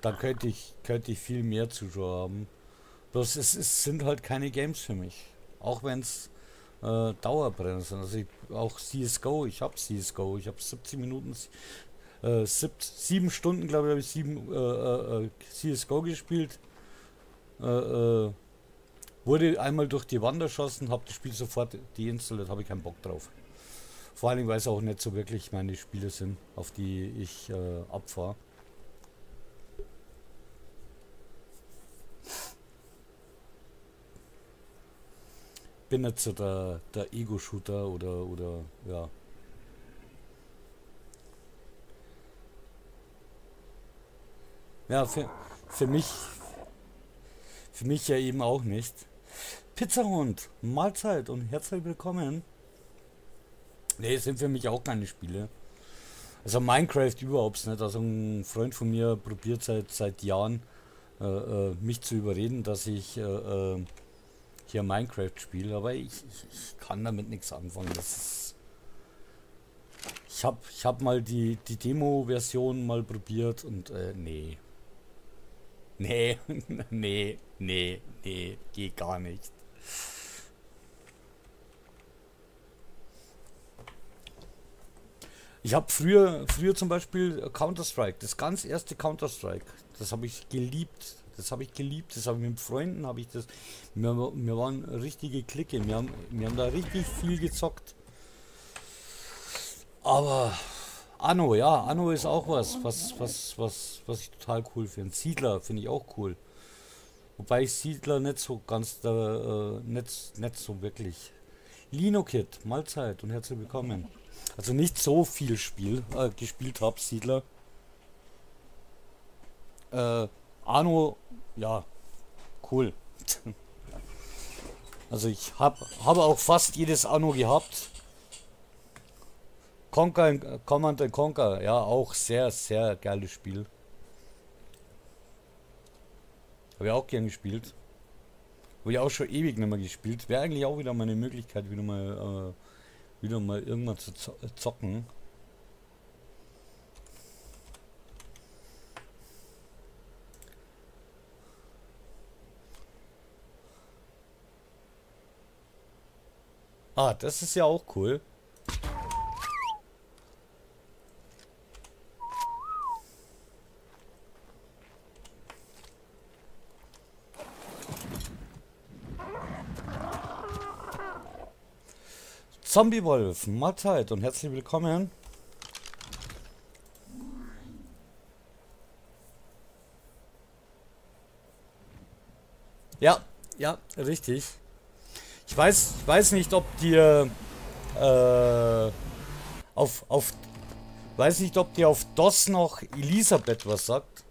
da könnte ich, könnte ich viel mehr Zuschauer haben. Bloß es, es sind halt keine Games für mich. Auch wenn es äh, Dauerbrenner sind. Also ich, auch CSGO, ich habe CSGO, ich habe 70 Minuten, äh, sieb, Stunden glaube ich, habe ich sieben äh, äh, äh CSGO gespielt. Äh, äh, wurde einmal durch die Wand erschossen, habe das Spiel sofort deinstalliert, habe ich keinen Bock drauf. Vor allem, weil es auch nicht so wirklich meine Spiele sind, auf die ich abfahre. Bin nicht so der, der Ego-Shooter oder, oder ja. Ja, für, für mich für mich ja eben auch nicht. Pizzahund, Mahlzeit und herzlich willkommen. Ne, sind für mich auch keine Spiele. Also Minecraft überhaupt nicht. Also ein Freund von mir probiert seit seit Jahren äh, äh mich zu überreden, dass ich äh, äh hier Minecraft spiele, aber ich, ich, ich, kann damit nichts anfangen. Ist ich habe ich hab mal die, die Demo-Version mal probiert und äh, nee. Nee, nee, nee, nee, geht gar nicht. Ich habe früher, früher zum Beispiel Counter-Strike, das ganz erste Counter-Strike, das habe ich geliebt. Das habe ich geliebt, das habe ich mit Freunden, habe ich das. Wir, wir waren richtige Clique, wir haben, wir haben da richtig viel gezockt. Aber Anno, ja, Anno ist auch was, was, was, was, was ich total cool finde. Siedler finde ich auch cool. Wobei ich Siedler nicht so ganz, äh, nicht, nicht so wirklich. Linokit, Mahlzeit und herzlich willkommen. Also nicht so viel Spiel äh, gespielt habe, Siedler. Äh, Arno, ja, cool. Also ich habe habe auch fast jedes Anno gehabt. Conquer, Command Conquer, ja, auch sehr, sehr geiles Spiel. Habe ich auch gern gespielt. Habe ich auch schon ewig nicht mehr gespielt. Wäre eigentlich auch wieder mal eine Möglichkeit, wieder mal, äh, wieder mal irgendwann zu zocken. Ah, das ist ja auch cool. Zombie Wolf, Mahlzeit und herzlich willkommen. Ja, ja, richtig. Ich weiß, ich weiß nicht, ob dir äh, auf, auf, weiß nicht, ob dir auf DOS noch Elisabeth was sagt.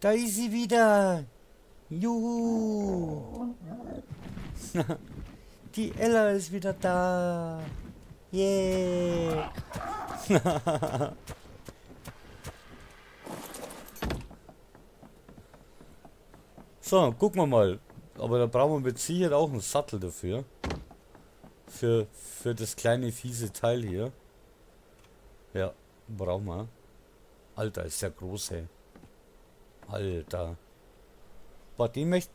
Da ist sie wieder. Juhu. Die Ella ist wieder da. Yeah. So, gucken wir mal. Aber da brauchen wir mit Sicherheit auch einen Sattel dafür. Für, für das kleine fiese Teil hier. Ja, brauchen wir. Alter, ist ja groß, ey. Alter. Boah, den möchte...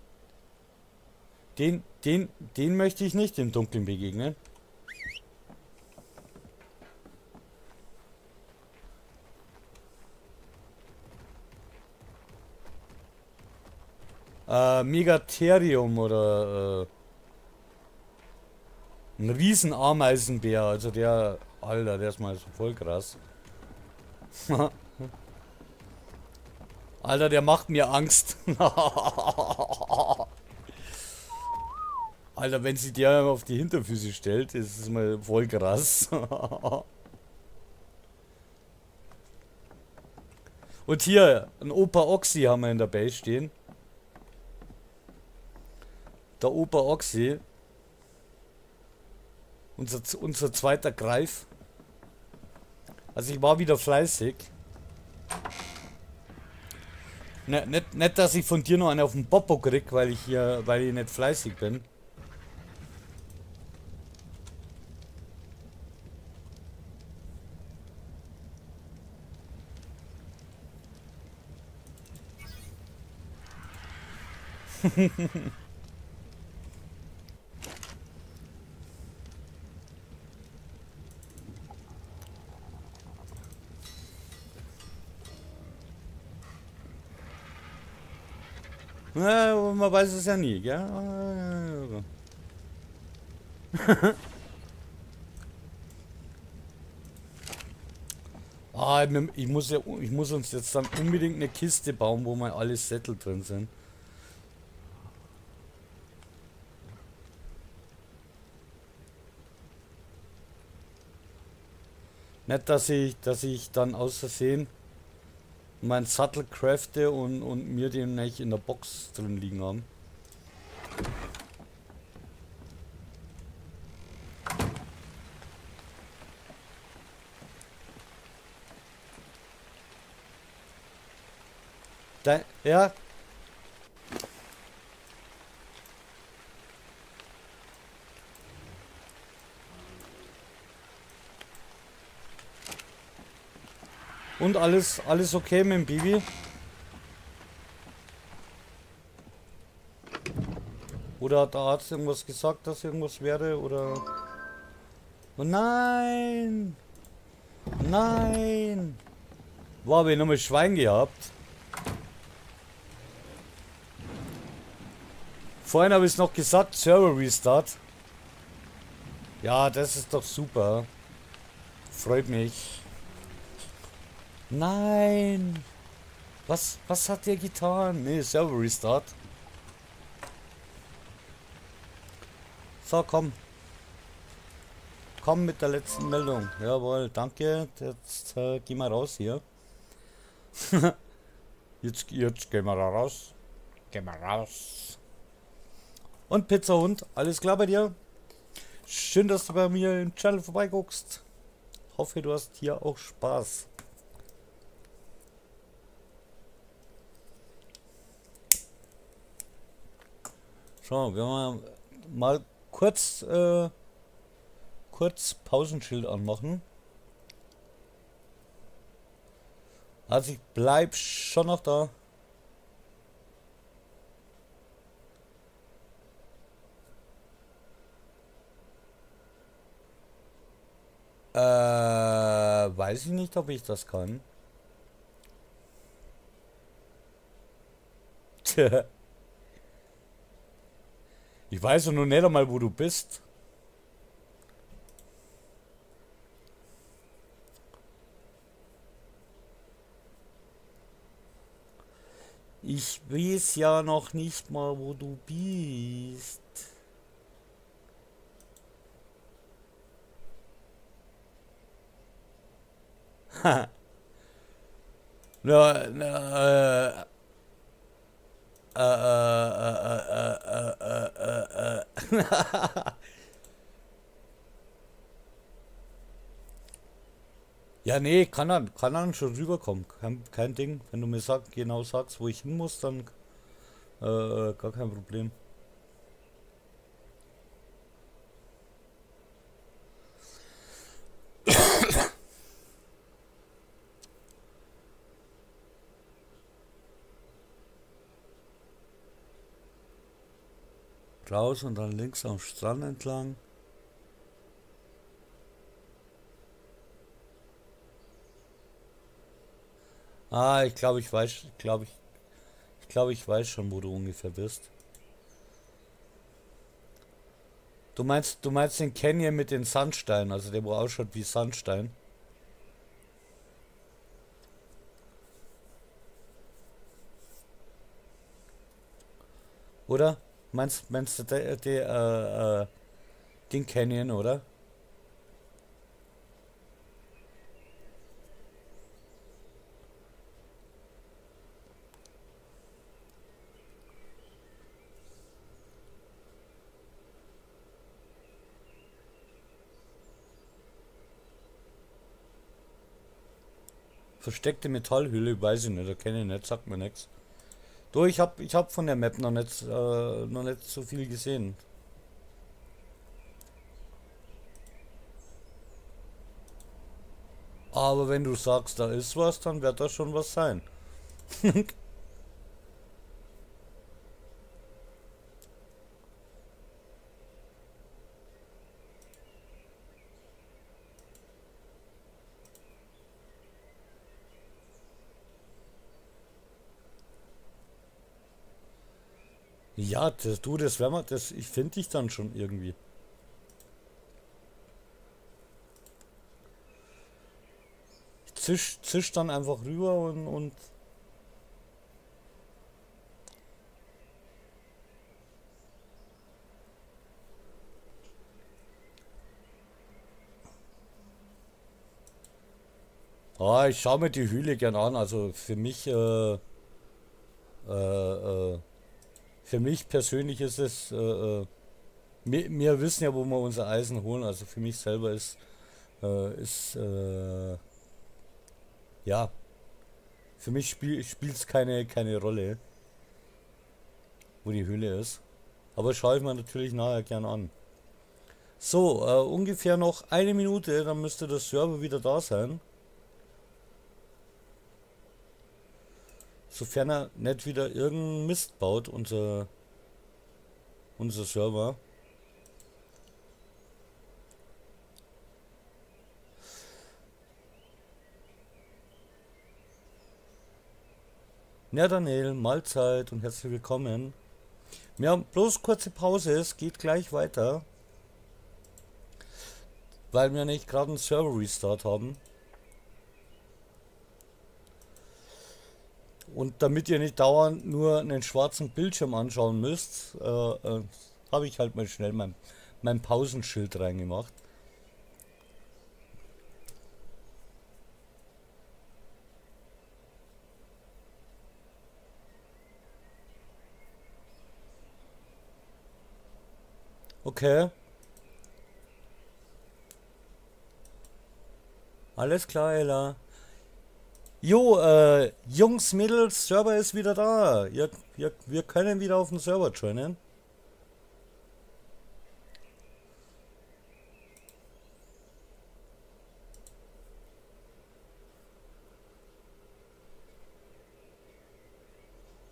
Den, den, den möchte ich nicht im Dunkeln begegnen. Äh, Megatherium oder äh, ein Riesenameisenbär. Also der, Alter, der ist mal so voll krass. Alter, der macht mir Angst. Alter, wenn sie der auf die Hinterfüße stellt, ist es mal voll krass. Und hier, ein Opa Oxy haben wir in der Base stehen der Opa Oxy, unser, unser zweiter Greif. Also ich war wieder fleißig. Ne, nicht, nicht, dass ich von dir noch einen auf den Popo krieg, weil ich hier, weil ich nicht fleißig bin. Na, man weiß es ja nie, gell? ah, ich muss ja, ich muss uns jetzt dann unbedingt eine Kiste bauen, wo mal alle Sättel drin sind. Nicht, dass ich, dass ich dann aus Versehen mein Sattel crafte und, und mir den nicht in der Box drin liegen haben. Da, ja, Und alles, alles okay mit dem Baby? Oder hat der Arzt irgendwas gesagt, dass irgendwas wäre? Oder... Oh nein! Nein! War habe ich nochmal Schwein gehabt? Vorhin habe ich es noch gesagt, Server Restart. Ja, das ist doch super. Freut mich. Nein! Was, was hat der getan? Nee, Server Restart. So, komm. Komm mit der letzten Meldung. Jawohl, danke. Jetzt äh, geh mal raus hier. jetzt, jetzt gehen wir da raus. Gehen wir raus. Und Pizzahund, alles klar bei dir? Schön, dass du bei mir im Channel vorbeiguckst. Hoffe, du hast hier auch Spaß. So, wir mal, mal kurz, äh, kurz Pausenschild anmachen. Also ich bleib schon noch da. Äh, weiß ich nicht, ob ich das kann. Tja. Ich weiß doch nur nicht einmal, wo du bist. Ich weiß ja noch nicht mal, wo du bist. Na, na, äh, äh, äh, äh, äh, äh, äh, ja, nee, kann dann, kann dann schon rüberkommen. Kein, kein Ding. Wenn du mir sag, genau sagst, wo ich hin muss, dann äh, gar kein Problem. Raus und dann links am Strand entlang. Ah, ich glaube, ich weiß, glaube ich, ich glaube, ich weiß schon, wo du ungefähr bist. Du meinst, du meinst den Canyon mit den Sandsteinen, also der wo ausschaut wie Sandstein. Oder? Meinst, meinst du der, der, äh, äh, den Canyon, oder? Versteckte Metallhülle, weiß ich nicht, da kenne ich nicht, sagt mir nichts. Du, ich hab, ich hab von der Map noch nicht, äh, noch nicht so viel gesehen. Aber wenn du sagst, da ist was, dann wird da schon was sein. Ja, das, du, das wäre mal, das, ich finde dich dann schon irgendwie. Ich zisch, zisch dann einfach rüber und, und Ah, ich schaue mir die Hühle gern an. Also für mich, äh, äh, äh, für mich persönlich ist es, äh, äh, wir, wir wissen ja, wo wir unser Eisen holen. Also für mich selber ist, äh, ist, äh, ja, für mich spiel, spielt es keine, keine Rolle, wo die Höhle ist. Aber schaue ich mir natürlich nachher gern an. So, äh, ungefähr noch eine Minute, dann müsste der Server wieder da sein. Sofern er nicht wieder irgendeinen Mist baut, unser, unser Server. Ja, Daniel, Mahlzeit und herzlich willkommen. Wir haben bloß kurze Pause, es geht gleich weiter. Weil wir nicht gerade einen Server-Restart haben. Und damit ihr nicht dauernd nur einen schwarzen Bildschirm anschauen müsst, äh, äh, habe ich halt mal schnell mein, mein Pausenschild reingemacht. Okay. Alles klar, Ella. Jo, äh, Jungs, Mädels, Server ist wieder da. Ihr, ihr, wir können wieder auf den Server joinen.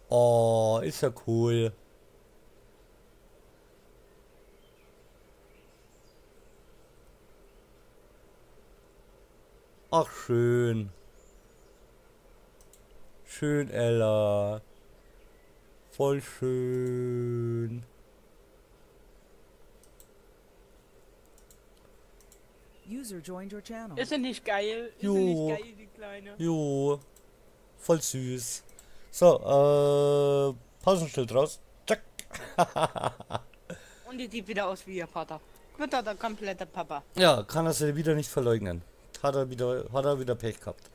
Oh, ist ja cool. Ach, schön. Schön, Ella. Voll schön. User joined your channel. Ist sie nicht geil? Ist Jo. sie nicht geil, die Kleine? Jo. Voll süß. So, äh, Pausenschild raus. Zack. Und die sieht wieder aus wie ihr Vater. Wird er der komplette Papa. Ja, kann er sich wieder nicht verleugnen. Hat er wieder, hat er wieder Pech gehabt.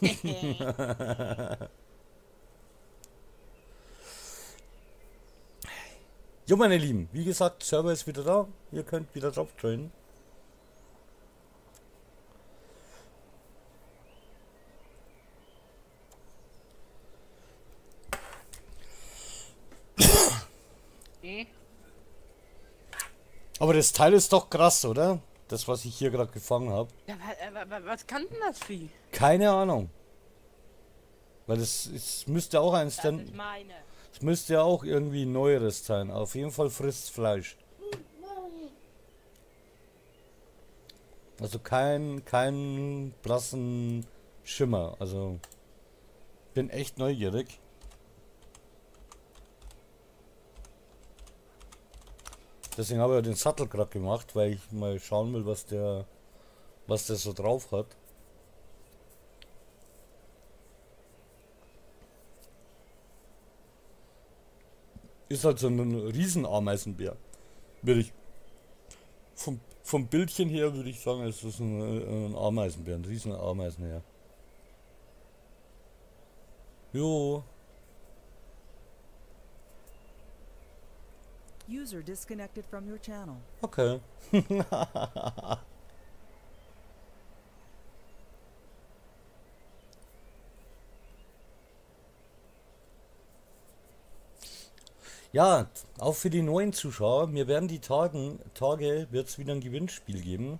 Jo, meine Lieben, wie gesagt, Server ist wieder da. Ihr könnt wieder drauf joinen. Aber das Teil ist doch krass, oder? Das, was ich hier gerade gefangen habe. Ja, was kann denn das Vieh? Keine Ahnung. Weil das, es müsste auch ist meine. Es müsste ja auch irgendwie neueres sein. Auf jeden Fall frisst Fleisch. Also kein, kein blassen Schimmer. Also bin echt neugierig. Deswegen habe ich ja den Sattel gerade gemacht, weil ich mal schauen will, was der, was der so drauf hat. Ist halt so ein Riesenameisenbär. Würde ich. Vom, vom Bildchen her würde ich sagen, es ist ein, ein Ameisenbär, ein Riesenameisenbär. Jo. User disconnected from your channel. Okay. ja, auch für die neuen Zuschauer, mir werden die Tagen, Tage wird es wieder ein Gewinnspiel geben.